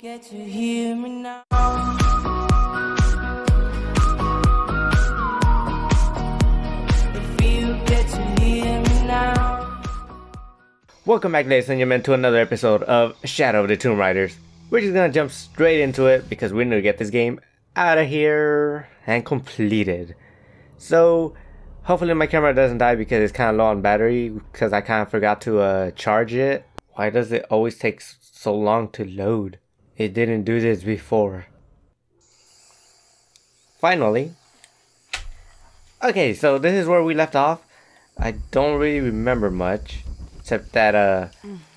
get hear me now. If you get to hear me now. Welcome back, ladies and gentlemen, to another episode of Shadow of the Tomb Raiders. We're just gonna jump straight into it because we need to get this game out of here and completed. So, hopefully my camera doesn't die because it's kind of low on battery because I kind of forgot to uh, charge it. Why does it always take so long to load? It didn't do this before. Finally. Okay, so this is where we left off. I don't really remember much, except that uh,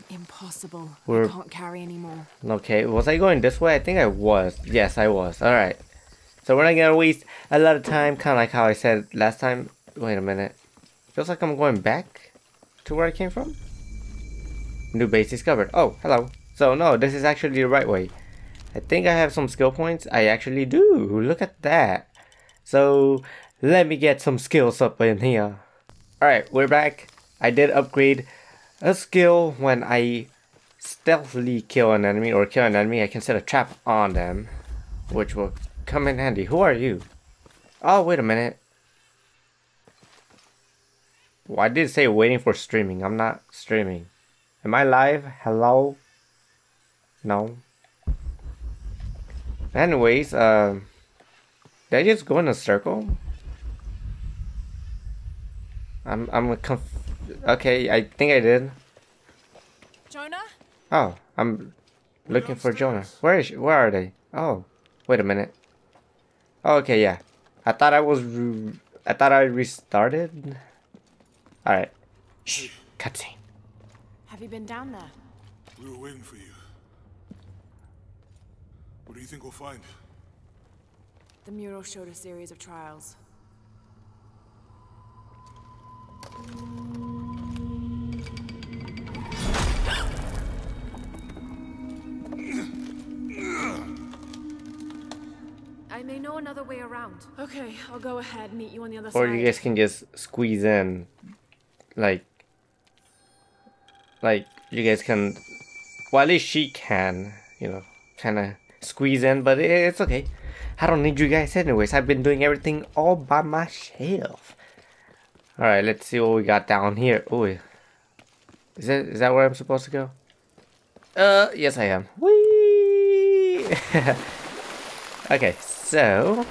Impossible. We're- I can't carry anymore. Okay, was I going this way? I think I was. Yes, I was. Alright. So we're not gonna waste a lot of time, kinda like how I said last time. Wait a minute. Feels like I'm going back to where I came from? New base discovered. Oh, hello. So no, this is actually the right way. I think I have some skill points. I actually do. Look at that. So let me get some skills up in here. Alright, we're back. I did upgrade a skill when I stealthily kill an enemy or kill an enemy, I can set a trap on them, which will come in handy. Who are you? Oh, wait a minute. Why did it say waiting for streaming? I'm not streaming. Am I live? Hello? No. Anyways, uh, did I just go in a circle? I'm I'm conf- okay. I think I did. Jonah? Oh, I'm looking for Jonah. Where is she? Where are they? Oh, wait a minute. Oh, okay, yeah. I thought I was. re- I thought I restarted. All right. Shh. Cutscene. Have you been down there? We were waiting for you. What do you think we'll find? The mural showed a series of trials. I may know another way around. Okay, I'll go ahead and meet you on the other Or side. Or you guys can just squeeze in, like, like you guys can. Well, at least she can, you know, kind of squeeze in, but it's okay. I don't need you guys anyways. I've been doing everything all by myself. All right, let's see what we got down here. Oh, is that is that where I'm supposed to go? Uh, yes, I am. Whee! okay, so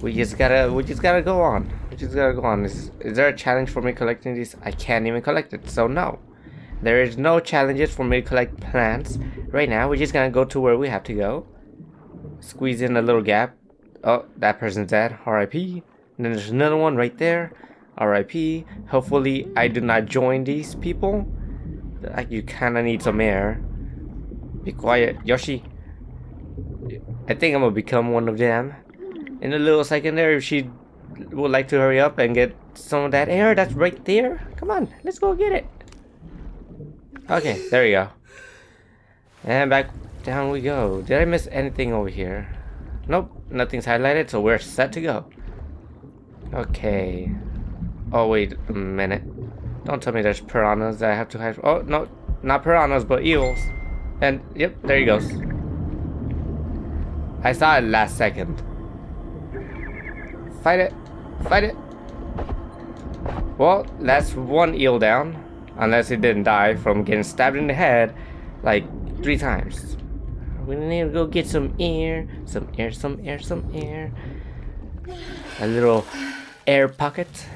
we just gotta we just gotta go on. We just gotta go on. Is is there a challenge for me collecting these? I can't even collect it, so no. There is no challenges for me to collect plants. Right now, we're just gonna go to where we have to go. Squeeze in a little gap. Oh, that person's dead. R.I.P. And then there's another one right there. R.I.P. Hopefully, I do not join these people. Like, you kinda need some air. Be quiet, Yoshi. I think I'm gonna become one of them in a little second there if she would like to hurry up and get some of that air that's right there. Come on, let's go get it. Okay, there we go. And back down we go. Did I miss anything over here? Nope, nothing's highlighted, so we're set to go. Okay. Oh, wait a minute. Don't tell me there's piranhas that I have to hide. Oh, no, not piranhas, but eels. And, yep, there he goes. I saw it last second. Fight it. Fight it. Well, that's one eel down. Unless it didn't die from getting stabbed in the head like three times. We need to go get some air. Some air, some air, some air. A little air pocket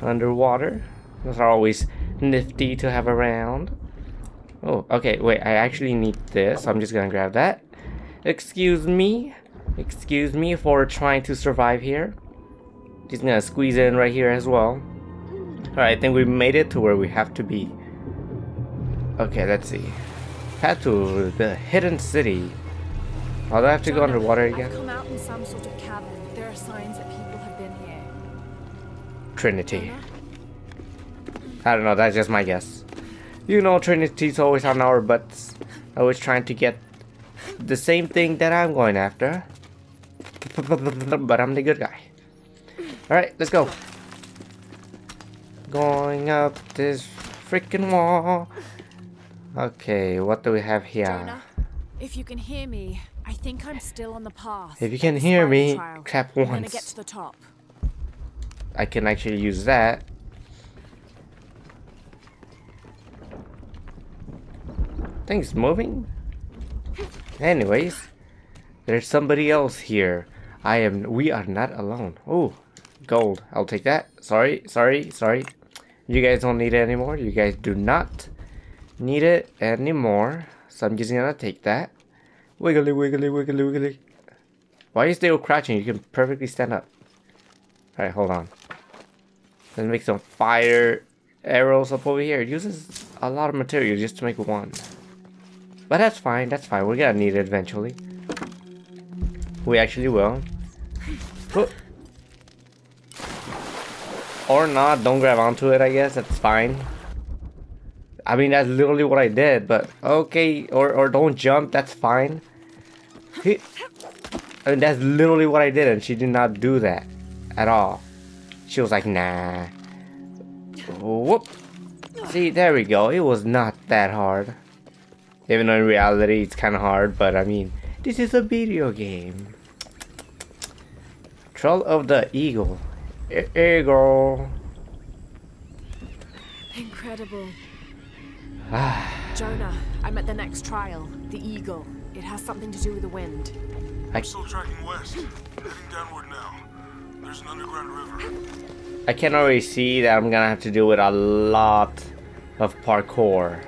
underwater. Those are always nifty to have around. Oh, okay, wait, I actually need this. I'm just gonna grab that. Excuse me. Excuse me for trying to survive here. Just gonna squeeze in right here as well. Alright, I think we made it to where we have to be. Okay, let's see. Path to the hidden city. Oh, do I have to go Jonah, underwater I've again? come out in some sort of cavern. There are signs that people have been here. Trinity. Jonah? I don't know, that's just my guess. You know, Trinity's always on our butts. Always trying to get the same thing that I'm going after. But I'm the good guy. Alright, let's go. Going up this freaking wall. Okay, what do we have here? Jonah, If you can hear me, I think I'm still on the path. If you can hear me, trial. clap I'm gonna once. get to the top. I can actually use that. Things moving. Anyways, there's somebody else here. I am. We are not alone. Oh, gold. I'll take that. Sorry, sorry, sorry. You guys don't need it anymore. You guys do not need it anymore. So I'm just gonna take that. Wiggly, wiggly, wiggly, wiggly. Why are you still crouching? You can perfectly stand up. Alright, hold on. Let's make some fire arrows up over here. It uses a lot of material just to make one. But that's fine, that's fine. We're gonna need it eventually. We actually will. Or not, don't grab onto it, I guess. That's fine. I mean, that's literally what I did, but okay. Or, or don't jump, that's fine. He- I mean, that's literally what I did, and she did not do that at all. She was like, nah. Whoop. See, there we go. It was not that hard. Even though in reality it's kind of hard, but I mean, this is a video game. Trial of the Eagle. Eagle. Incredible. Ah, Jonah, I'm at the next trial. The Eagle. It has something to do with the wind. I'm still tracking west. Heading downward now. There's an underground river. I can already see that I'm gonna have to deal with a lot of parkour.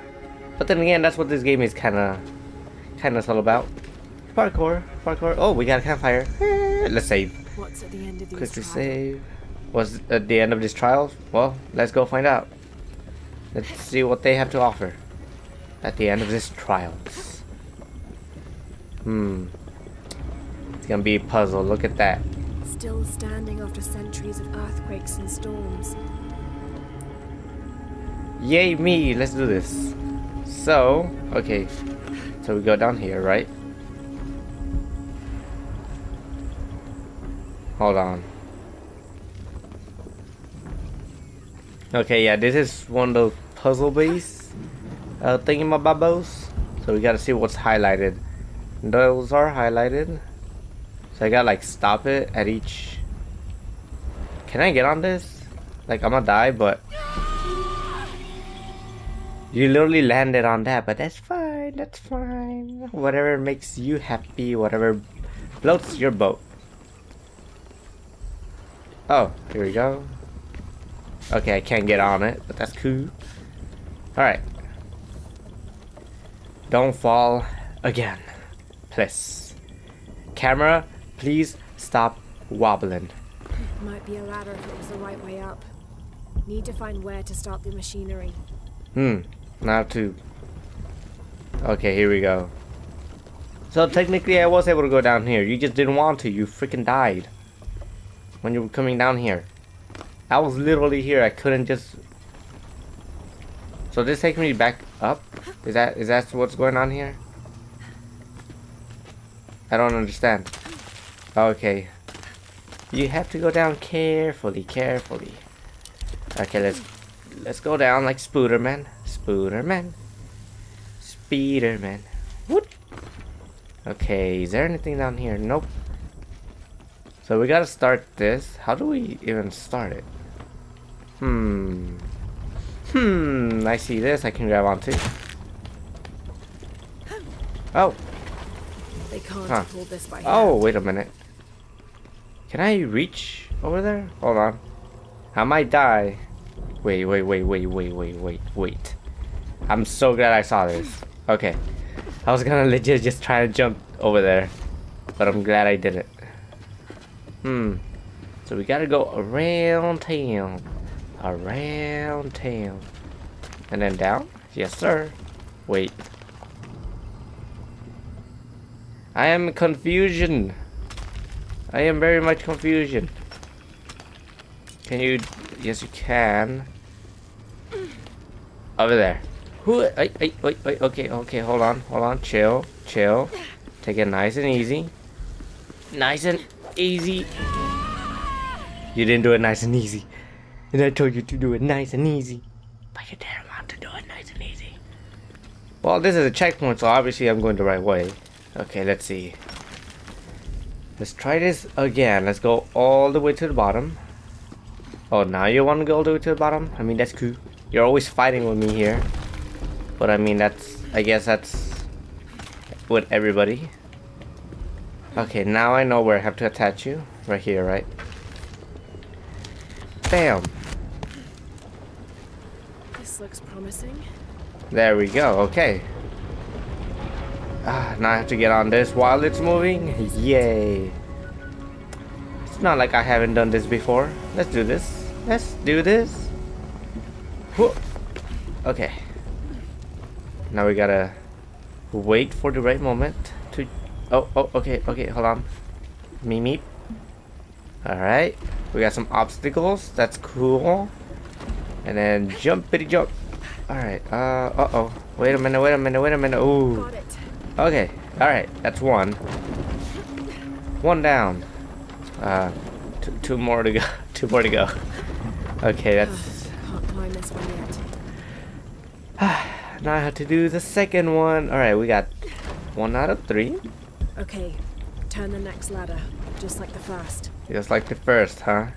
But then again, that's what this game is kinda, kinda all about. Parkour, parkour. Oh, we got a campfire. Let's save. What's at the end of these Quickly trials? save. Was at the end of this trial? Well, let's go find out. Let's see what they have to offer at the end of this trial. Hmm. It's gonna be a puzzle. Look at that. Still standing after centuries of earthquakes and storms. Yay me! Let's do this. So, okay. So we go down here, right? Hold on. Okay, yeah, this is one of those puzzle based uh, thingamabobos. So we gotta see what's highlighted. Those are highlighted. So I gotta like stop it at each. Can I get on this? Like I'm gonna die, but you literally landed on that, but that's fine, that's fine. Whatever makes you happy, whatever floats your boat. Oh, here we go. Okay, I can't get on it, but that's cool. Alright. Don't fall again. Please. Camera, please stop wobbling. Might be a ladder if it was the right way up. Need to find where to start the machinery. Hmm. Now to. Okay, here we go. So technically, I was able to go down here. You just didn't want to. You freaking died when you were coming down here. I was literally here. I couldn't just. So this takes me back up. Is that is that what's going on here? I don't understand. Okay. You have to go down carefully, carefully. Okay, let's let's go down like Spooderman. Spooderman. Speederman. What? Okay, is there anything down here? Nope. So we gotta start this. How do we even start it? Hmm. Hmm, I see this I can grab onto. Oh, They can't Huh. pulled this by hand. oh, wait a minute. Can I reach over there? Hold on. I might die. Wait, wait, wait, wait, wait, wait, wait, wait. I'm so glad I saw this. Okay. I was gonna legit just try to jump over there. But I'm glad I did it. Hmm. So we gotta go around town. Around town. And then down? Yes, sir. Wait. I am confusion. I am very much confusion. Can you? Yes, you can. Over there. Who? Wait, wait, wait, wait. Okay, okay. Hold on, hold on. Chill, chill. Take it nice and easy. Nice and easy. You didn't do it nice and easy. And I told you to do it nice and easy. But you didn't want to do it nice and easy. Well, this is a checkpoint, so obviously I'm going the right way. Okay, let's see. Let's try this again. Let's go all the way to the bottom. Oh, now you want to go all the way to the bottom? I mean, that's cool. You're always fighting with me here. But I mean, that's... I guess that's... With everybody. Okay, now I know where I have to attach you. Right here, right? Bam! This looks promising. There we go, okay. Ah, now I have to get on this while it's moving. Yay. It's not like I haven't done this before. Let's do this. Let's do this. Whoa. Okay. Now we gotta wait for the right moment to... Oh, oh, okay, okay, hold on. Me, me. Alright. We got some obstacles. That's cool. And then jump, jumpity jump. Alright, uh, uh-oh. Wait a minute, wait a minute, wait a minute. Ooh. Okay, alright, that's one. One down. Uh, two, more to go. two more to go. Okay, that's... Can't. Now I have to do the second one. Alright, we got one out of three. Okay, turn the next ladder, just like the first. Just like the first, huh?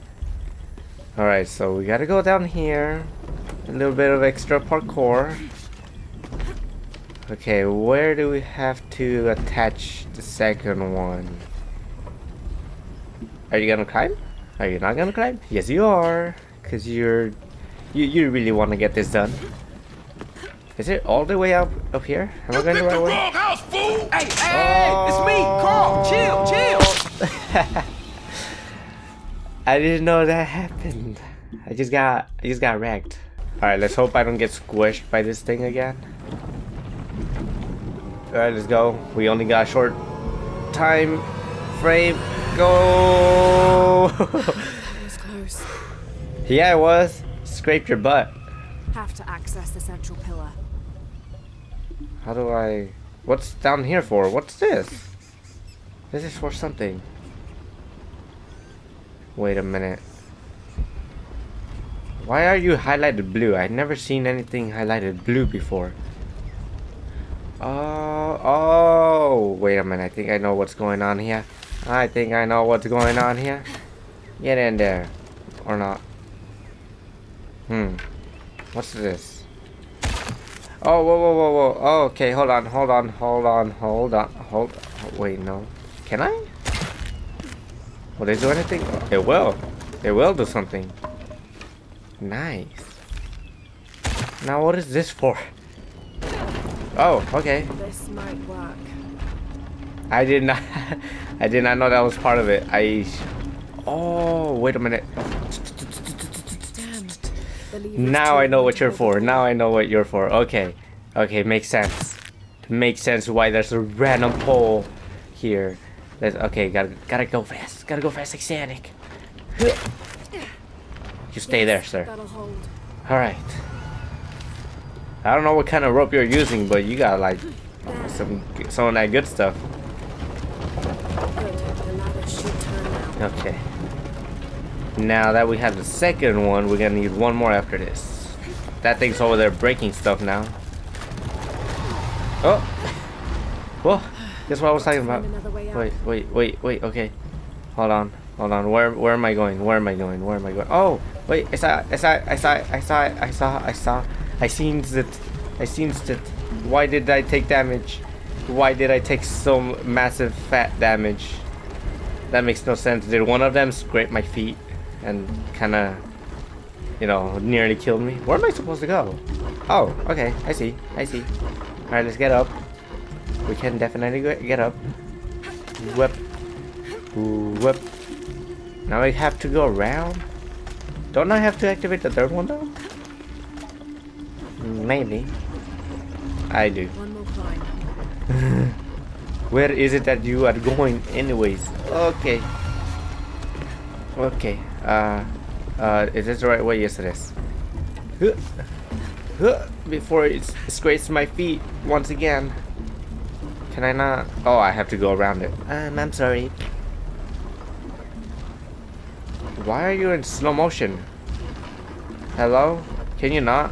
Alright, so we gotta go down here. A little bit of extra parkour. Okay, where do we have to attach the second one? Are you gonna climb? Are you not gonna climb? Yes, you are. Cause you're, you you really want to get this done. Is it all the way up up here? Am I going the right way? house, fool! Hey, hey, it's me, Carl. Oh. Chill, chill. I didn't know that happened. I just got I just got wrecked. Alright, let's hope I don't get squished by this thing again. Alright, let's go. We only got a short time frame. Go! That was close. yeah, it was. Scraped your butt. Have to access the central pillar. How do I... What's down here for? What's this? This is for something. Wait a minute. Why are you highlighted blue? I've never seen anything highlighted blue before. Oh, oh, wait a minute. I think I know what's going on here. I think I know what's going on here. Get in there. Or not. Hmm. What's this? Oh, whoa, whoa, whoa, whoa. Oh, okay, hold on, hold on, hold on, hold on, hold. on. Wait, no. Can I? Will it do anything? It will. It will do something. Nice. Now what is this for? Oh, okay. This might work. I did not. I did not know that was part of it. I. Oh, wait a minute. Damn. The lever's Now I know what you're for. Now I know what you're for. Okay. Okay, makes sense. Makes sense why there's a random pole here. Let's, okay, gotta gotta go fast. Gotta go fast like Sonic. You stay there, sir. Alright. I don't know what kind of rope you're using, but you got like some some of that good stuff. Good. The ladder should turn now. Okay. Now that we have the second one, we're gonna need one more after this. That thing's over there breaking stuff now. Oh! Whoa! That's what I was talking about. Find another way out. Wait, wait, wait, wait, okay. Hold on, hold on. Where where am I going? Where am I going? Where am I going? Oh! Wait, I saw I saw I saw I saw I saw I saw I seen it. I seen it. Why did I take damage? Why did I take so massive fat damage? That makes no sense. Did one of them scrape my feet and kind of, you know, nearly killed me? Where am I supposed to go? Oh, okay. I see. I see. All right, let's get up. We can definitely get up. Whip. Whip. Now I have to go around. Don't I have to activate the third one though? Maybe. I do. One more climb. Where is it that you are going anyways? Okay. Okay. Uh, uh, is this the right way? Yes, it is. Before it scrapes my feet once again. Can I not? Oh, I have to go around it. Um, I'm sorry. Why are you in slow motion? Hello? Can you not?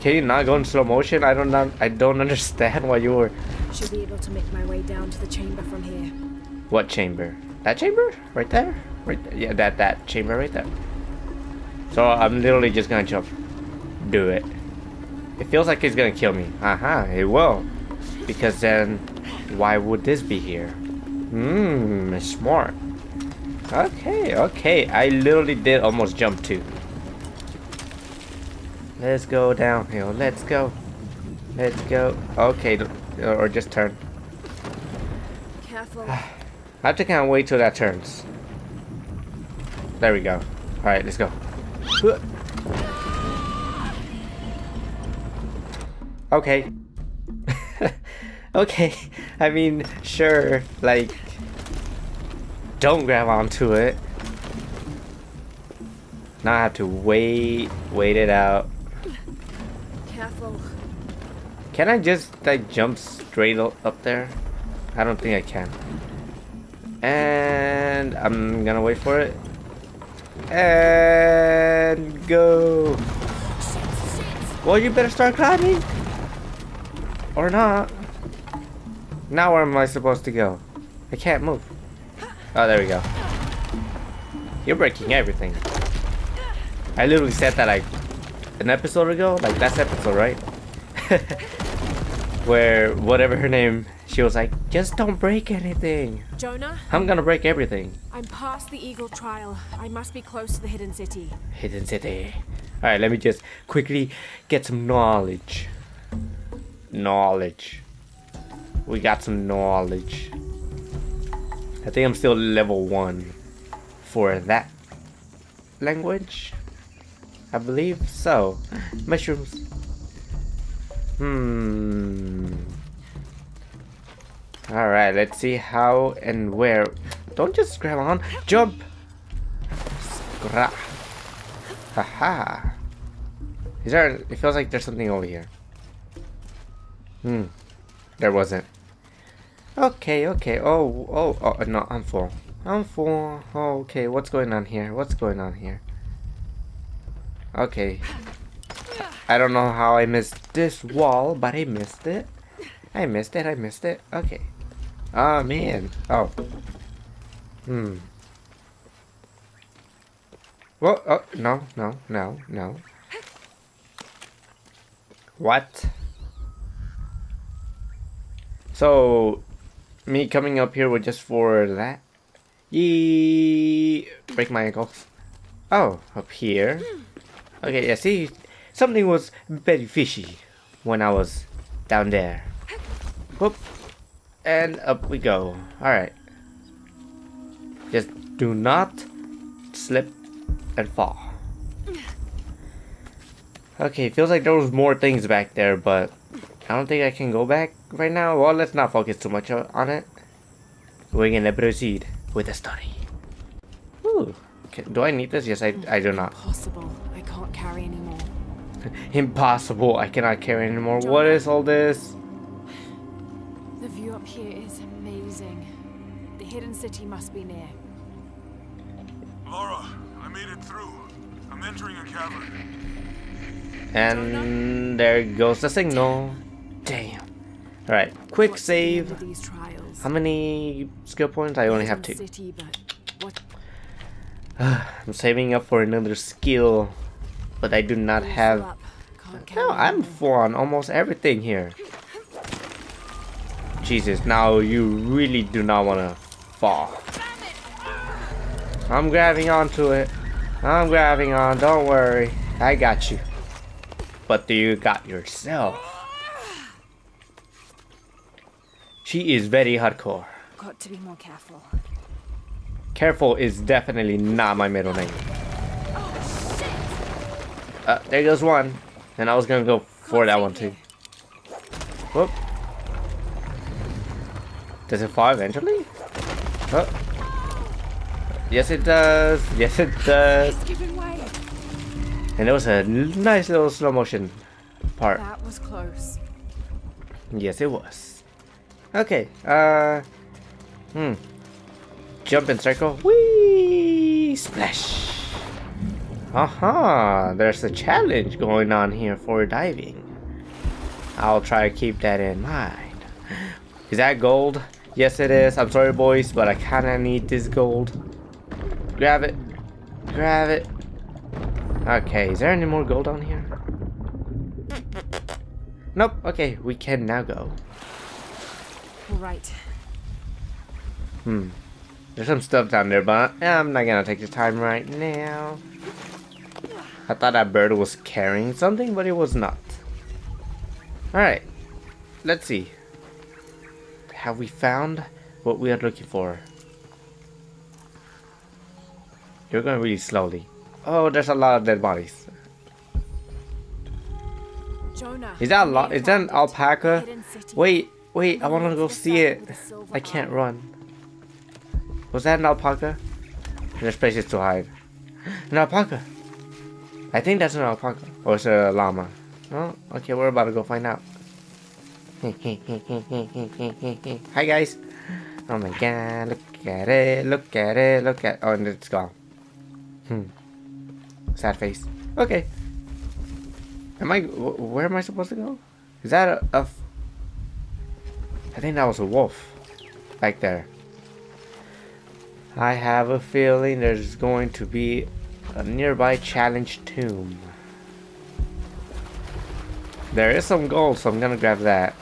Can you not go in slow motion? I don't know. I don't understand why you were. Should be able to make my way down to the chamber from here. What chamber? That chamber? Right there? Right there. Yeah, that that chamber right there. So I'm literally just gonna jump. Do it. It feels like it's gonna kill me. Aha, it will. Because then, why would this be here? Hmm, smart. Okay, okay. I literally did almost jump too. Let's go downhill. Let's go. Let's go. Okay, or just turn. Careful. I have to kind of wait till that turns. There we go. Alright, let's go. Okay. Okay. I mean, sure, like, don't grab onto it. Now I have to wait, wait it out. Careful. Can I just like jump straight up there? I don't think I can. And I'm gonna wait for it. And go. Well, you better start climbing. Or not. Now where am I supposed to go? I can't move. Oh, there we go. You're breaking everything. I literally said that like an episode ago, like last episode, right? Where whatever her name, she was like, just don't break anything. Jonah, I'm gonna break everything. I'm past the Eagle Trial. I must be close to the hidden city. Hidden city. Alright, let me just quickly get some knowledge. Knowledge. We got some knowledge. I think I'm still level one for that language. I believe so. Mushrooms. Hmm. Alright, let's see how and where. Don't just grab on. Jump! Scra. Haha. Is there. It feels like there's something over here. Hmm. There wasn't. Okay, okay. Oh, oh, oh, no, I'm full. I'm full. Oh, okay, what's going on here? What's going on here? Okay. I don't know how I missed this wall, but I missed it. I missed it, I missed it. Okay. Oh, man. Oh. Hmm. Well, oh, no, no, no, no. What? So, me coming up here was just for that? Yee! Break my ankles. Oh, up here. Okay, yeah, see, something was very fishy when I was down there. Whoop. And up we go. Alright. Just do not slip and fall. Okay, feels like there was more things back there, but I don't think I can go back right now. Well, let's not focus too much on it. We're gonna proceed with the story. Ooh. Okay, do I need this? Yes, I, I do not. Possible. I can't carry anymore. Impossible. I cannot carry anymore. What is all this? The view up here is amazing. The hidden city must be near. Laura, I made it through. I'm entering a cavern. And there goes the signal. Damn. Alright, quick What's at the end save. of These trials. How many skill points? I only have two. City, but what? I'm saving up for another skill, but I do not have. up. No, I'm full on almost everything here. Jesus, now you really do not want to fall. I'm grabbing onto it. I'm grabbing on. Don't worry, I got you. But do you got yourself? She is very hardcore. Got to be more careful. Careful is definitely not my middle name. Uh, there goes one. And I was gonna go for that one too. Whoop. Does it fall eventually? Oh. Yes it does. Yes it does. It's giving way. And it was a nice little slow motion part. That was close. Yes it was. Okay. Uh. Hmm. Jump in circle. Whee! Splash. Aha, there's a challenge going on here for diving. I'll try to keep that in mind. Is that gold? Yes it is. I'm sorry boys, but I kinda need this gold. Grab it. Grab it. Okay, is there any more gold on here? Nope. Okay, we can now go. Right. Hmm. There's some stuff down there, but I'm not gonna take the time right now. I thought that bird was carrying something, but it was not. Alright. Let's see. Have we found what we are looking for? You're going really slowly. Oh, there's a lot of dead bodies. Jonah. Is that a lot? Is that an alpaca? Wait, wait, I want to to go see it. I can't run. Was that an alpaca? There's places to hide. An alpaca. I think that's an alpaca. Or it's a llama. Oh, okay, we're about to go find out. Hi guys. Oh my god, look at it, look at it, look at Oh, and it's gone. Hmm. Sad face. Okay. Am I, where am I supposed to go? Is that a, a I think that was a wolf back there. I have a feeling there's going to be a nearby challenge tomb. There is some gold, so I'm gonna grab that.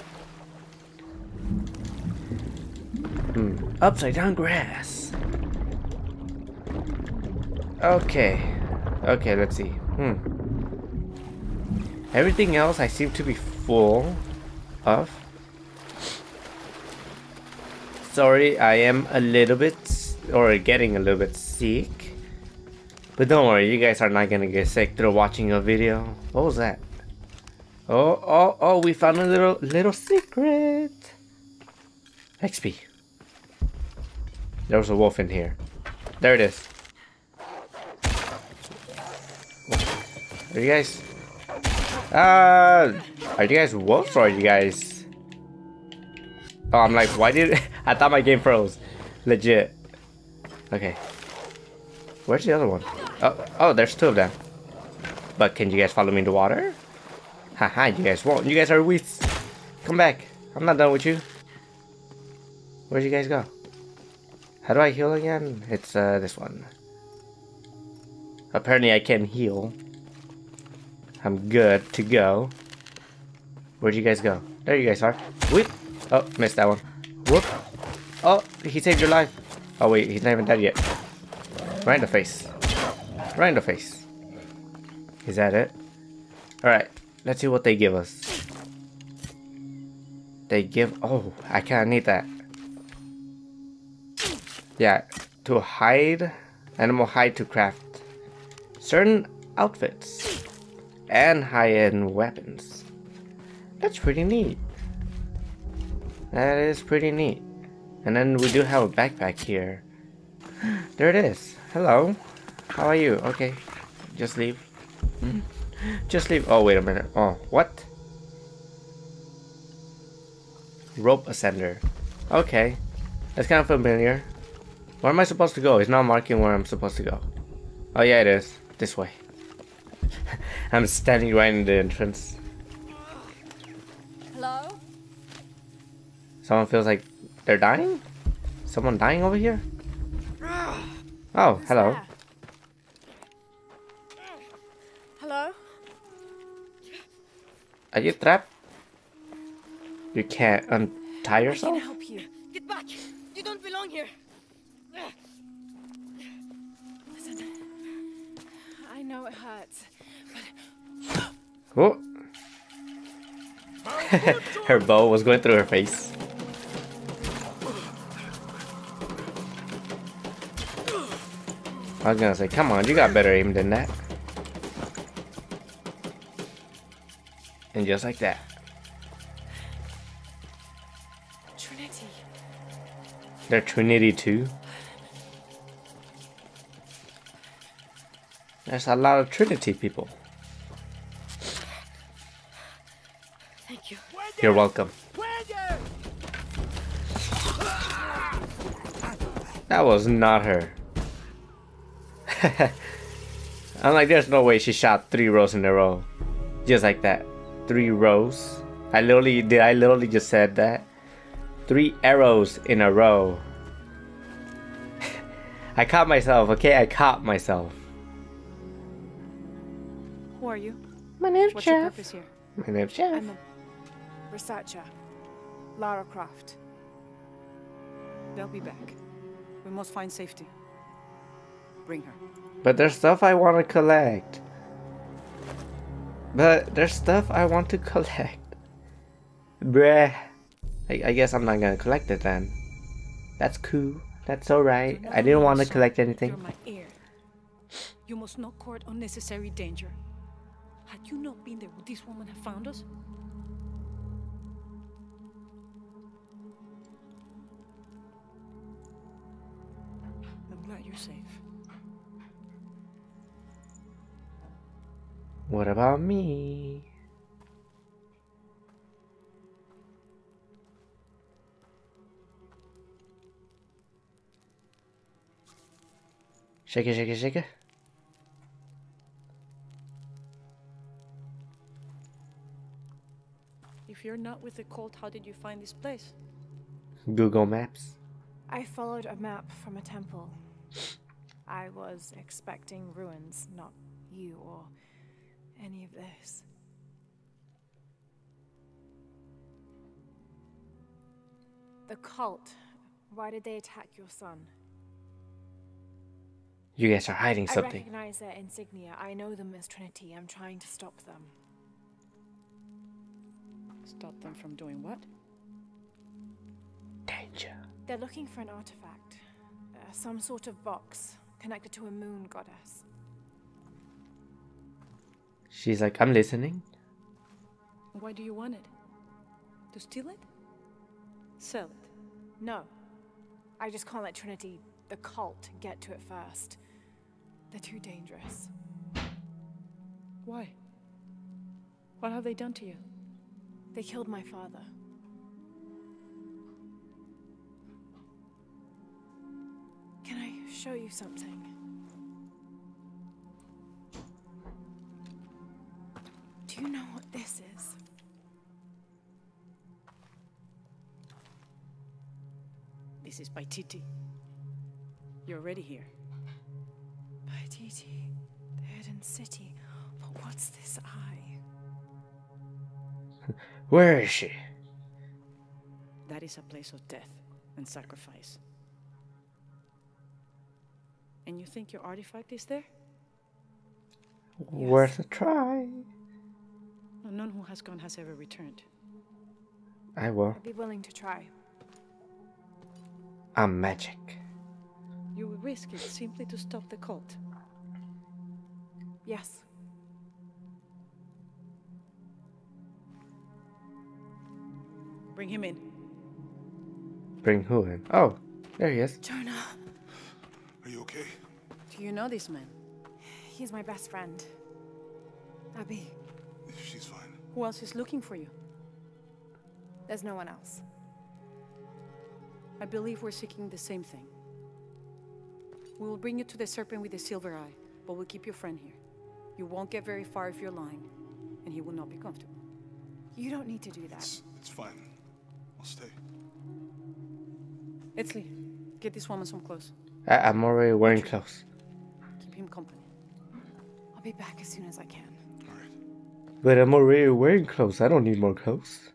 Hmm. Upside down grass. Okay. Okay, let's see. Hmm. Everything else I seem to be full of. Sorry, I am a little bit, or getting a little bit sick. But don't worry, you guys are not gonna get sick through watching a video. What was that? Oh, oh, oh, we found a little, little secret. XP. There was a wolf in here. There it is. Are you guys? Uh, are you guys wolves or are you guys? Oh, I'm like, why did I thought my game froze? Legit. Okay. Where's the other one? Oh, oh, there's two of them. But can you guys follow me in the water? Haha, you guys won't. You guys are weak. Come back. I'm not done with you. Where'd you guys go? How do I heal again? It's uh this one. Apparently I can heal. I'm good to go. Where'd you guys go? There you guys are. Whoop! Oh, missed that one. Whoop! Oh, he saved your life. Oh wait, he's not even dead yet. Right in the face. Right in the face. Is that it? Alright, let's see what they give us. They give... Oh, I kinda need that. Yeah, to hide... Animal hide to craft certain outfits and high-end weapons. That's pretty neat. That is pretty neat. And then we do have a backpack here. There it is. Hello. How are you? Okay. Just leave. Hmm? Just leave. Oh, wait a minute. Oh, what? Rope ascender. Okay. That's kind of familiar. Where am I supposed to go? It's not marking where I'm supposed to go. Oh, yeah, it is. This way. I'm standing right in the entrance. Someone feels like they're dying? Someone dying over here? Oh, hello. There. Hello? Are you trapped? You can't untie yourself? I can help you. Get back! You don't belong here! Listen. I know it hurts. but... Oh. her bow was going through her face. I was gonna say, come on, you got better aim than that. And just like that. Trinity. They're Trinity too. There's a lot of Trinity people. Thank you. You're welcome. That was not her. I'm like, there's no way she shot three rows in a row. Just like that. Three rows. I literally did I literally just said that. Three arrows in a row. I caught myself, okay? I caught myself. Who are you? My name's What's your Jeff. purpose here? My name's Jeff. I'm a researcher. Lara Croft. They'll be back. We must find safety. Bring her. But there's stuff I want to collect. But there's stuff I want to collect. Bruh. I, I guess I'm not gonna collect it then. That's cool. That's alright. I didn't want to collect anything. You're my heir. You must not court unnecessary danger. Had you not been there, would this woman have found us? I'm glad you're safe. What about me? Shake it, shake it, shake it. If you're not with the cult, how did you find this place? Google Maps. I followed a map from a temple. I was expecting ruins, not you or any of this. The cult. Why did they attack your son? You guys are hiding something. I recognize their insignia. I know them as Trinity. I'm trying to stop them. Stop them from doing what? Danger. They're looking for an artifact. Uh, some sort of box connected to a moon goddess. She's like, I'm listening. Why do you want it? To steal it? Sell it. No. I just can't let Trinity, the cult, get to it first. They're too dangerous. Why? What have they done to you? They killed my father. Can I show you something? Do you know what this is? This is Paititi. You're already here. Paititi, the hidden city. But what's this eye? Where is she? That is a place of death and sacrifice. And you think your artifact is there? Worth a try. No, none who has gone has ever returned. I will. I'd be willing to try. I'm magic. You would risk it simply to stop the cult. Yes. Bring him in. Bring who in? Oh, there he is. Jonah, Are you okay? Do you know this man? he's my best friend. Abby, She's fine. Who else is looking for you? there's no one else. I believe we're seeking the same thing. We will bring you to the serpent with the silver eye, but we'll keep your friend here. You won't get very far if you're lying, and he will not be comfortable. You don't need to do that. It's, it's fine. I'll stay. Etzli, get this woman some clothes. I- I'm already wearing clothes. Keep him company. I'll be back as soon as I can. All right. But I'm already wearing clothes. I don't need more clothes.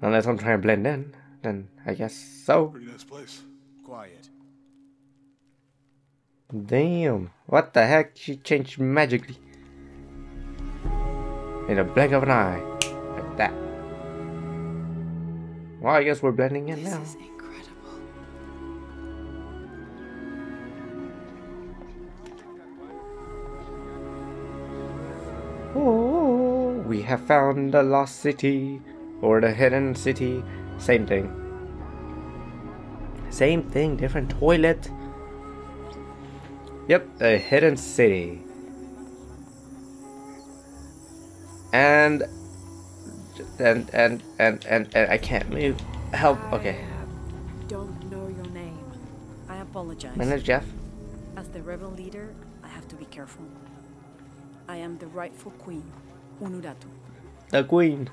Unless I'm trying to blend in, then I guess so. Pretty nice place. Quiet. Damn. What the heck? She changed magically. In a blink of an eye. Like that. Well, I guess we're blending in This now. Oh, we have found the lost city or the hidden city. Same thing. Same thing, different toilet. Yep, the hidden city. And and and and and, and I can't move. Help. Okay. I don't know your name. I apologize. My name's Jeff. As the rebel leader, I have to be careful. I am the rightful queen, Unuratu. The queen.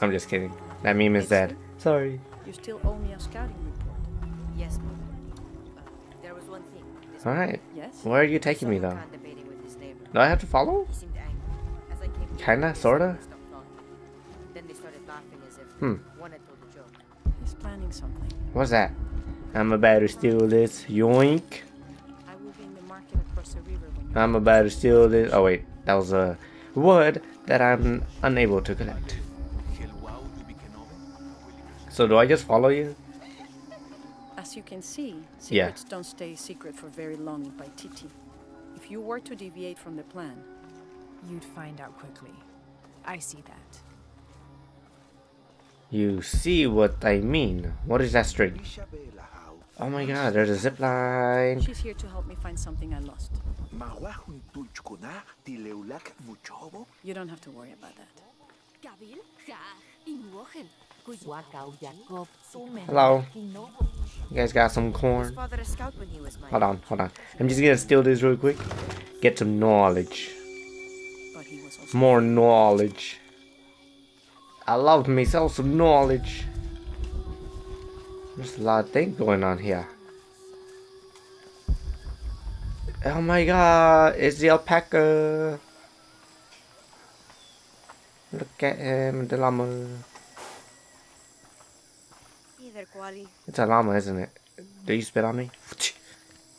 I'm just kidding. That meme is dead. Sorry. You still owe me a scouting report. Yes, Mother. Uh, there was one thing. Alright. Yes? Where are you taking me though? Khan debating with his neighbor. Do I have to follow? He seemed angry. As I came near, Kinda, sorta? Then they started laughing as if Hmm. one had told a joke. He's planning something. What's that? I'm about to steal this. Yoink. I'm about to steal this. Oh wait, that was a word that I'm unable to collect. So do I just follow you? As you can see, Yeah. secrets don't stay secret for very long in Paititi. If you were to deviate from the plan, You'd find out quickly. I see that. You see what I mean? What is that string? Oh my god, there's a zip line. she's here to help me find something I lost. You don't have to worry about that. Hello. You guys got some corn? His father a scout when he was my Hold on, hold on. I'm just gonna steal this real quick. Get some knowledge. But he was also More knowledge. I love myself some knowledge. There's a lot of things going on here. Oh my god, it's the alpaca. Look at him, the llama. Hey there, Quali. It's a llama, isn't it? Do you spit on me?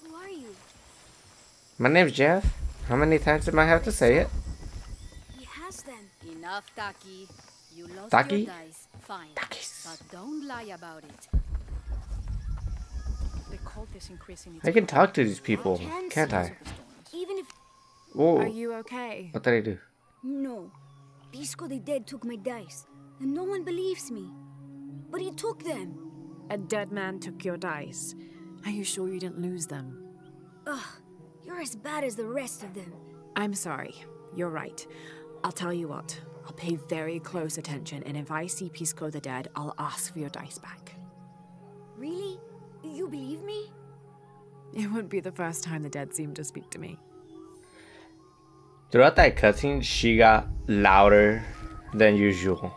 Who are you? My name's Jeff. How many times am I have to say it? He has them. Enough, Taki. You lost Taki? your dice. Fine. Takis. But don't lie about it. The cult is increasing its I can talk to these people, can can't I? Even if Whoa. Are you okay? What did I do? no, Pisco the Dead took my dice, and no one believes me. But he took them. A dead man took your dice. Are you sure you didn't lose them? Ugh, you're as bad as the rest of them. I'm sorry. You're right. I'll tell you what. I'll pay very close attention, and if I see Pisco the Dead, I'll ask for your dice back. Really? You believe me? It wouldn't be the first time the dead seemed to speak to me. Throughout that cutscene, she got louder than usual.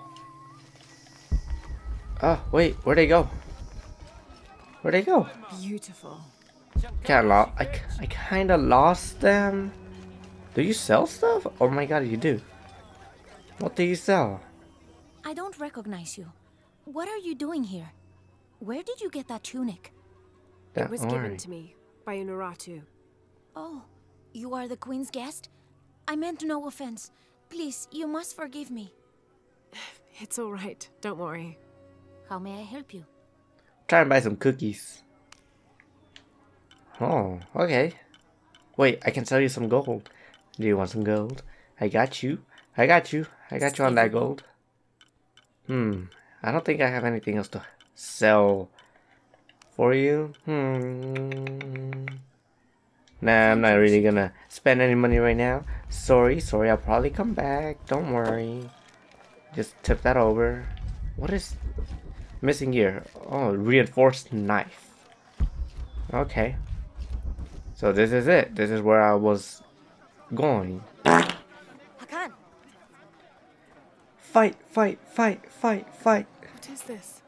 Oh, wait, where'd they go? Where'd they go? Beautiful. Kinda lo- I, k- I kinda lost them. Do you sell stuff? Oh my god, you do. What do you sell? I don't recognize you. What are you doing here? Where did you get that tunic? Don't It was worry. given to me by Unuratu. Oh, you are the queen's guest? I meant no offense. Please, you must forgive me. It's all right. Don't worry. How may I help you? Try and buy some cookies. Oh, okay. Wait, I can sell you some gold. Do you want some gold? I got you. I got you. I got you on that gold. Hmm. I don't think I have anything else to sell for you. Hmm. Nah, I'm not really gonna spend any money right now. Sorry, sorry. I'll probably come back. Don't worry. Just tip that over. What is missing here? Oh, reinforced knife. Okay. So this is it. This is where I was going. Hakan! Fight, fight, fight, fight, fight. What is this?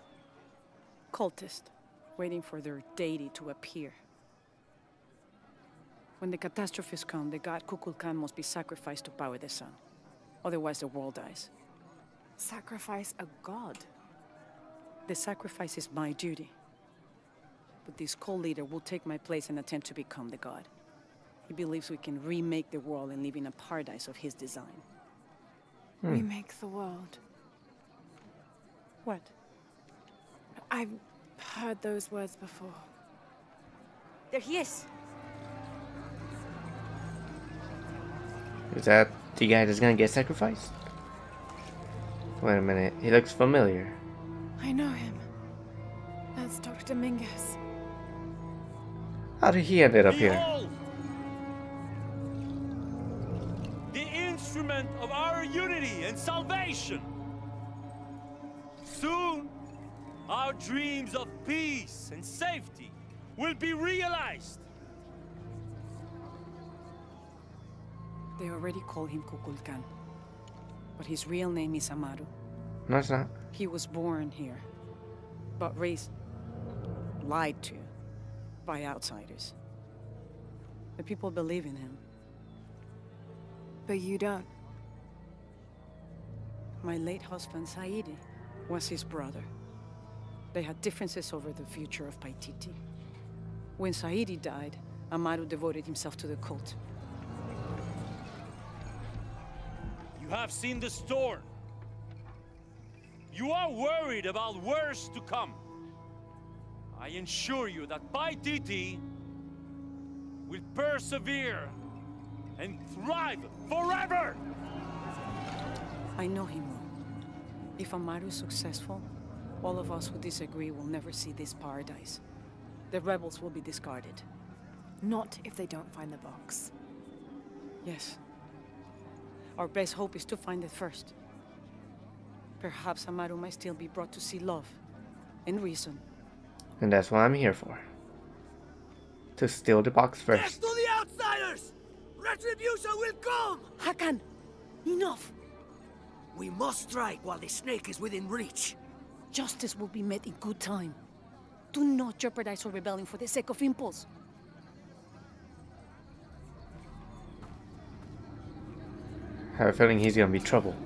Cultist, waiting for their deity to appear. When the catastrophes come, the god Kukulkan must be sacrificed to power the sun. Otherwise, the world dies. Sacrifice a god. The sacrifice is my duty. But this cult leader will take my place and attempt to become the god. He believes we can remake the world and live in a paradise of his design. Remake the world. What? I've heard those words before. There he is! Is that the guy that's gonna get sacrificed? Wait a minute. He looks familiar. I know him. That's Dr. Dominguez. How did he end up here? The instrument of our unity and salvation. Soon, our dreams of peace and safety will be realized. They already call him Kukulkan. But his real name is Amaru. No, it's not. He was born here, but raised, lied to, by outsiders. The people believe in him. But you don't. My late husband, Saidi, was his brother. They had differences over the future of Paititi. When Saidi died, Amaru devoted himself to the cult. You have seen the storm. You are worried about worse to come. I assure you that Paititi will persevere and thrive forever! I know he will. If Amaru is successful, all of us who disagree will never see this paradise. The rebels will be discarded. Not if they don't find the box. Yes. Our best hope is to find it first. Perhaps Amaru might still be brought to see love and reason. And that's what I'm here for. To steal the box first. to the outsiders! Retribution will come! Hakan! Enough! We must strike while the snake is within reach. Justice will be met in good time. Do not jeopardize our rebellion for the sake of impulse. I have a feeling he's gonna be trouble.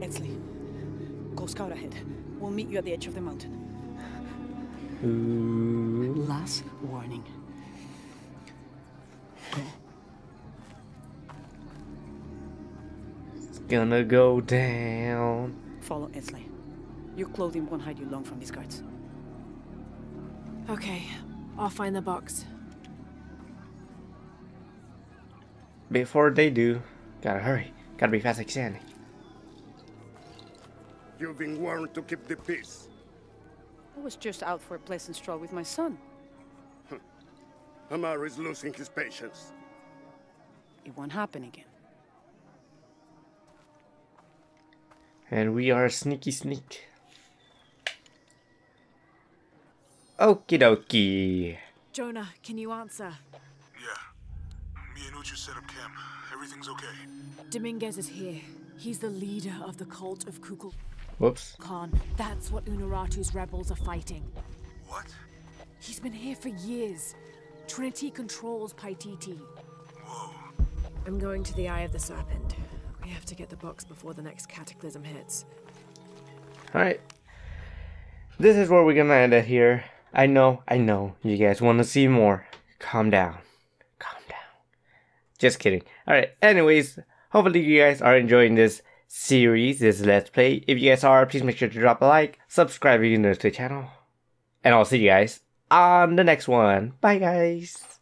Etzli, go scout ahead. We'll meet you at the edge of the mountain. Ooh. Last warning. Gonna go down. Follow Etzli. Your clothing won't hide you long from these guards. Okay, I'll find the box. Before they do, gotta hurry. Gotta be fast like Sandy. You've been warned to keep the peace. I was just out for a pleasant stroll with my son. Amaru is losing his patience. It won't happen again. And we are sneaky sneak. Okie dokie. Jonah, can you answer? Yeah. Me and Uchu set up camp. Everything's okay. Dominguez is here. He's the leader of the cult of Kukul Whoops. Khan. That's what Unuratu's rebels are fighting. What? He's been here for years. Trinity controls Paititi. Whoa. I'm going to the Eye of the Serpent. We have to get the box before the next cataclysm hits. Alright. This is where we're gonna end it here. I know, I know, you guys want to see more. Calm down. Calm down. Just kidding. Alright, anyways, hopefully you guys are enjoying this series, this Let's Play. If you guys are, please make sure to drop a like, subscribe if you're new to the channel. And I'll see you guys on the next one. Bye, guys.